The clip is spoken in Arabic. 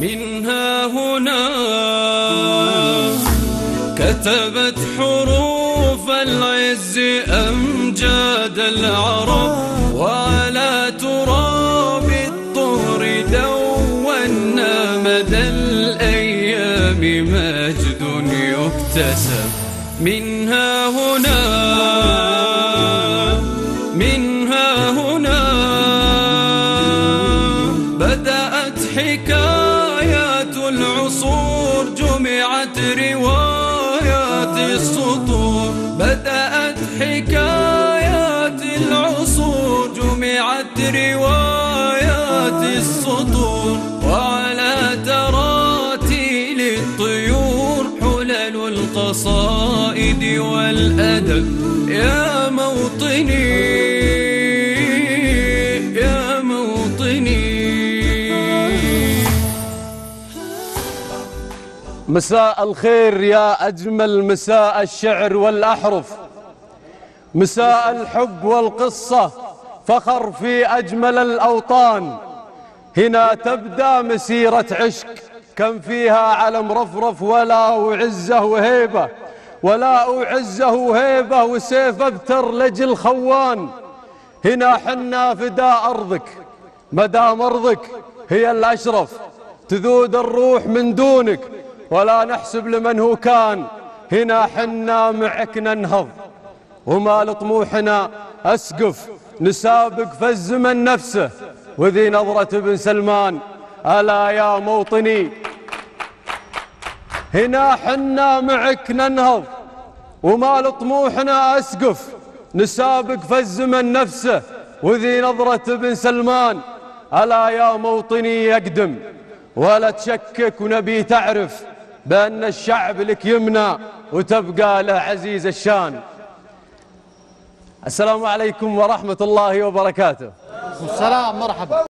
منها هنا كتبت حروف العز أمجاد العرب وعلى تراب الطهر دونا مدى الأيام مجد يكتسب. منها هنا حكايات العصور جمعت روايات السطور. بدأت حكايات العصور جمعت روايات السطور. وعلى تراتيل الطيور حلل القصائد والأدب. يا موطني مساء الخير يا أجمل مساء الشعر والأحرف. مساء الحب والقصة فخر في أجمل الأوطان. هنا تبدأ مسيرة عشق كم فيها علم رفرف ولا وعزة وهيبة ولا وعزة وهيبة وسيف أبتر لجل خوان هنا حنا فداء أرضك مدام أرضك هي الأشرف. تذود الروح من دونك ولا نحسب لمن هو كان. هنا حنا معك ننهض وما لطموحنا أسقف. نسابق فالزمن نفسه. وذي نظرة ابن سلمان. ألا يا موطني. هنا حنا معك ننهض وما لطموحنا أسقف. نسابق فالزمن نفسه. وذي نظرة ابن سلمان. ألا يا موطني يقدم. ولا تشكك ونبي تعرف. بأن الشعب لك يمنى وتبقى له عزيز الشان. السلام عليكم ورحمة الله وبركاته. السلام مرحبا.